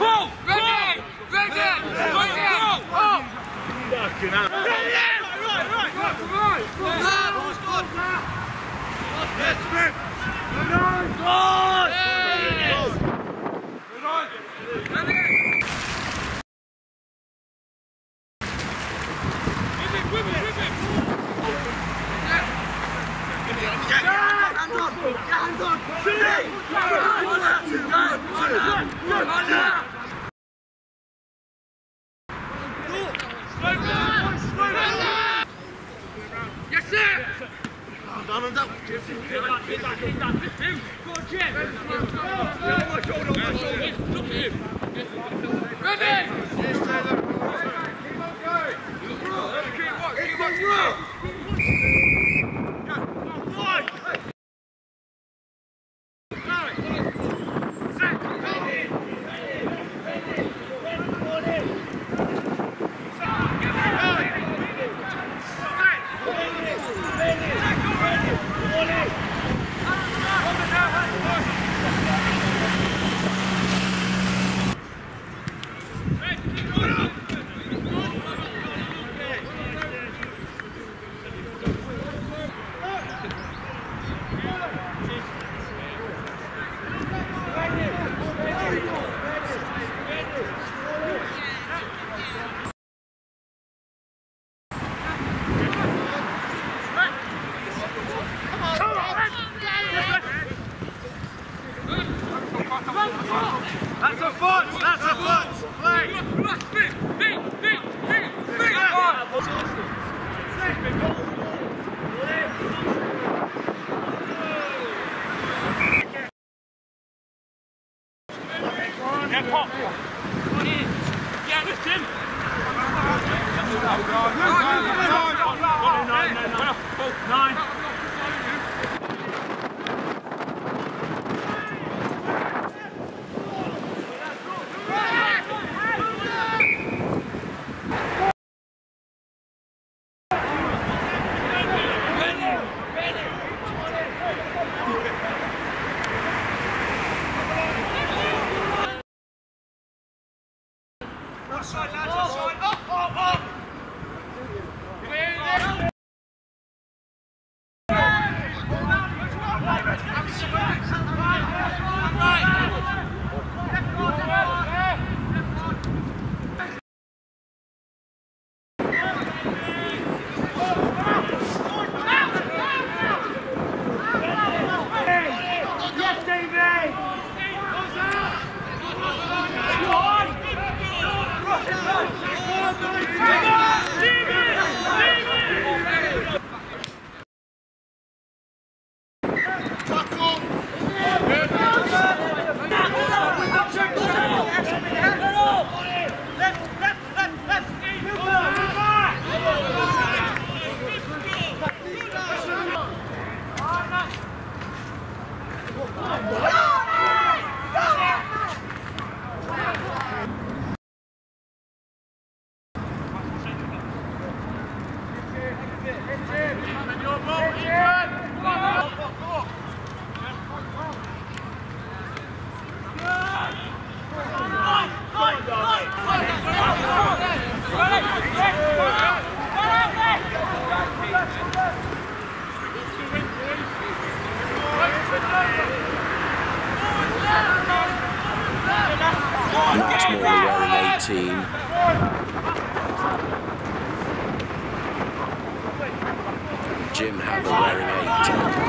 Get up, get up, get up. Go! Ready! Ready! Ready! Up! Fucking hell. Right, right, right, right, right, right. Yes, sir! I'm down, I'm down. Get back, get back, get back. Jim, go on, Jim. Look at him. Ready! That's a foot. That's a foot. Play. Yeah, lift him! Nine. Offside, lads, offside. Up, up, up! Clear this! Max Morley wearing 18. Jim Haber wearing 18.